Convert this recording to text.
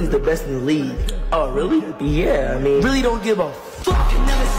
Philly's the best in the league. Oh, really? Yeah, I mean, really don't give a fuck.